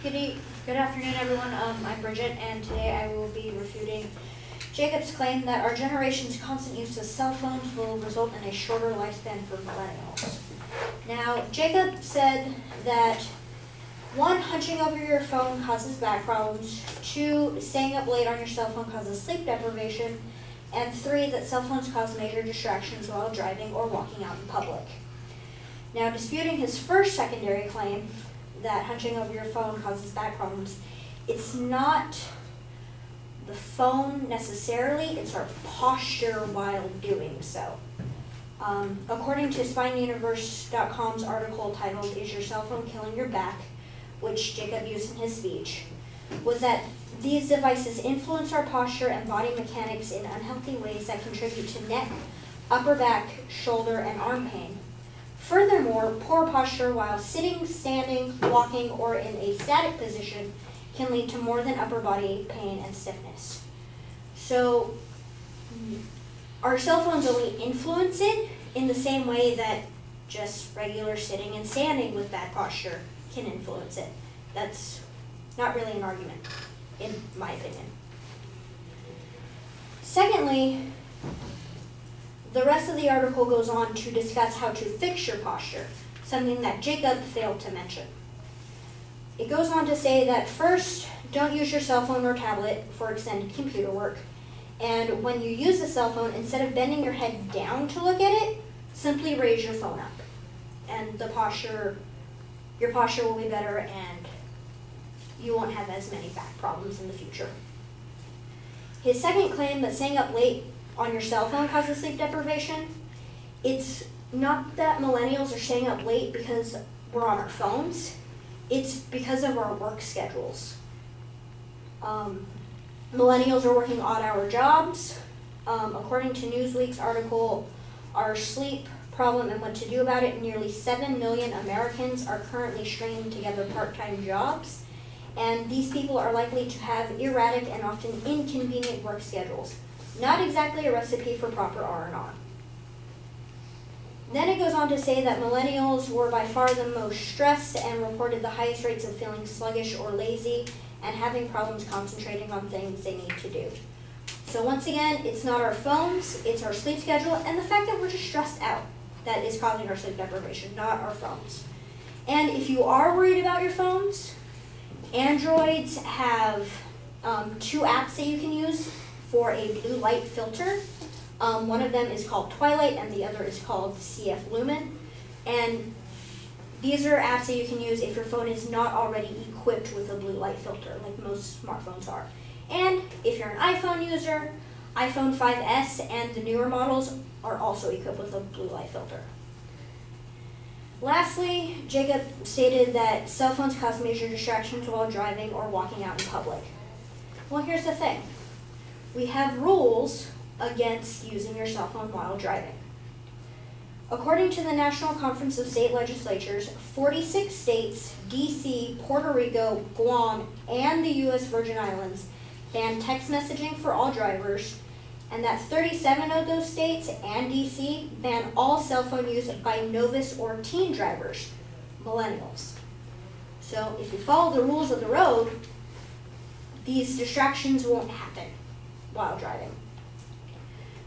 Good, e- good afternoon, everyone. Um, I'm Bridget, and today I will be refuting Jacob's claim that our generation's constant use of cell phones will result in a shorter lifespan for millennials. Now, Jacob said that one, hunching over your phone causes back problems. Two, staying up late on your cell phone causes sleep deprivation. And three, that cell phones cause major distractions while driving or walking out in public. Now, disputing his first secondary claim that hunching over your phone causes back problems, it's not the phone necessarily, it's our posture while doing so. Um, according to SpineUniverse.com's article titled Is Your Cell Phone Killing Your Back, which Jacob used in his speech, was that these devices influence our posture and body mechanics in unhealthy ways that contribute to neck, upper back, shoulder, and arm pain. Furthermore, poor posture while sitting, standing, walking, or in a static position can lead to more than upper body pain and stiffness. So, our cell phones only influence it in the same way that just regular sitting and standing with bad posture can influence it. That's not really an argument, in my opinion. Secondly, the rest of the article goes on to discuss how to fix your posture, something that Jacob failed to mention. It goes on to say that first, don't use your cell phone or tablet for extended computer work. And when you use the cell phone, instead of bending your head down to look at it, simply raise your phone up. And the posture, your posture will be better and you won't have as many back problems in the future. His second claim that staying up late on your cell phone causes sleep deprivation, it's not that millennials are staying up late because we're on our phones. It's because of our work schedules. Um, millennials are working odd hour jobs. Um, according to Newsweek's article, Our Sleep Problem and What to Do About It, nearly 7 million Americans are currently stringing together part time jobs. And these people are likely to have erratic and often inconvenient work schedules. Not exactly a recipe for proper R&R. Then it goes on to say that millennials were by far the most stressed and reported the highest rates of feeling sluggish or lazy and having problems concentrating on things they need to do. So once again, it's not our phones, it's our sleep schedule and the fact that we're just stressed out that is causing our sleep deprivation, not our phones. And if you are worried about your phones, Androids have um, two apps that you can use for a blue light filter. Um, one of them is called Twilight and the other is called CF Lumen. And these are apps that you can use if your phone is not already equipped with a blue light filter, like most smartphones are. And if you're an iPhone user, iPhone 5S and the newer models are also equipped with a blue light filter. Lastly, Jacob stated that cell phones cause major distractions while driving or walking out in public. Well, here's the thing. We have rules against using your cell phone while driving. According to the National Conference of State Legislatures, 46 states, DC, Puerto Rico, Guam, and the U.S. Virgin Islands ban text messaging for all drivers, and that 37 of those states and DC ban all cell phone use by novice or teen drivers, millennials. So if you follow the rules of the road, these distractions won't happen while driving.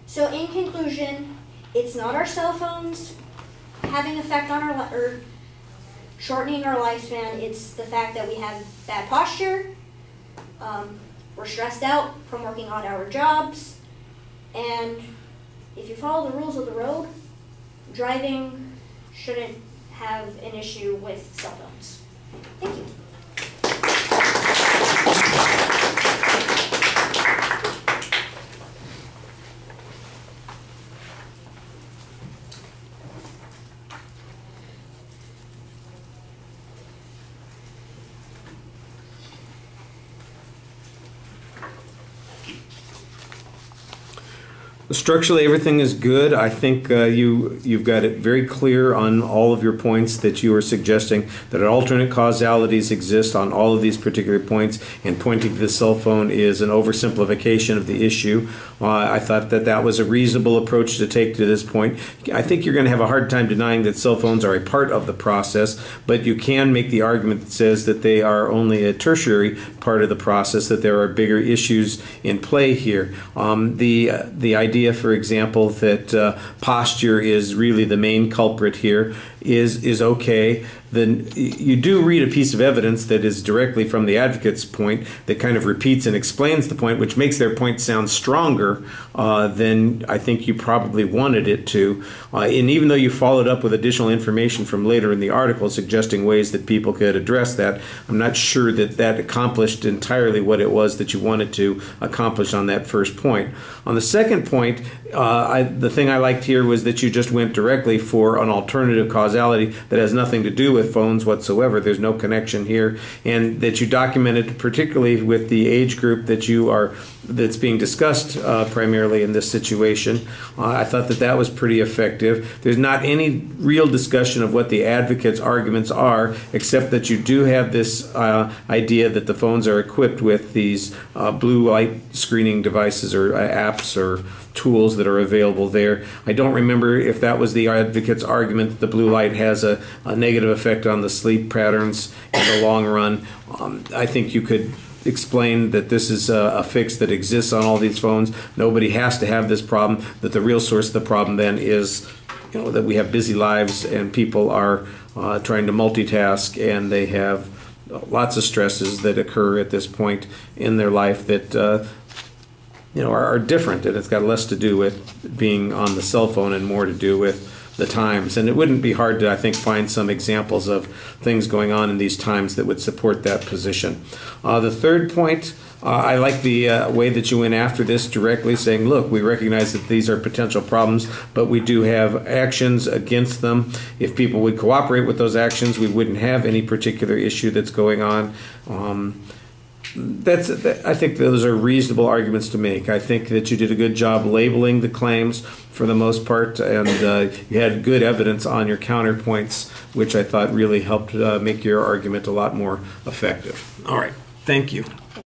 So in conclusion, it's not our cell phones having effect on our or shortening our lifespan. It's the fact that we have bad posture. Um, we're stressed out from working odd hour jobs. And if you follow the rules of the road, driving shouldn't have an issue with cell phones. Thank you. Structurally, everything is good. I think uh, you you've got it very clear on all of your points that you are suggesting that alternate causalities exist on all of these particular points, and pointing to the cell phone is an oversimplification of the issue. Uh, I thought that that was a reasonable approach to take to this point. I think you're going to have a hard time denying that cell phones are a part of the process, but you can make the argument that says that they are only a tertiary part of the process. That there are bigger issues in play here. Um, the uh, the idea idea, for example, that uh, posture is really the main culprit here is is okay then you do read a piece of evidence that is directly from the advocate's point that kind of repeats and explains the point, which makes their point sound stronger uh, than I think you probably wanted it to. Uh, and even though you followed up with additional information from later in the article suggesting ways that people could address that, I'm not sure that that accomplished entirely what it was that you wanted to accomplish on that first point. On the second point, uh, I, the thing I liked here was that you just went directly for an alternative causality that has nothing to do with phones whatsoever. There's no connection here, and that you documented particularly with the age group that you are that's being discussed uh, primarily in this situation. Uh, I thought that that was pretty effective. There's not any real discussion of what the advocates' arguments are, except that you do have this uh, idea that the phones are equipped with these uh, blue light screening devices or uh, apps or tools that are available there. I don't remember if that was the advocate's argument that the blue light has a, a negative effect on the sleep patterns in the long run. Um, I think you could explain that this is a, a, fix that exists on all these phones. Nobody has to have this problem. That the real source of the problem then is, you know, that we have busy lives and people are uh, trying to multitask and they have lots of stresses that occur at this point in their life that. Uh, you know, are, are different, and it's got less to do with being on the cell phone and more to do with the times. And it wouldn't be hard to, I think, find some examples of things going on in these times that would support that position. Uh, the third point, uh, I like the uh, way that you went after this directly, saying, look, we recognize that these are potential problems, but we do have actions against them. If people would cooperate with those actions, we wouldn't have any particular issue that's going on. Um, that's I think those are reasonable arguments to make. I think that you did a good job labeling the claims for the most part, and uh, you had good evidence on your counterpoints, which I thought really helped uh, make your argument a lot more effective. All right, thank you.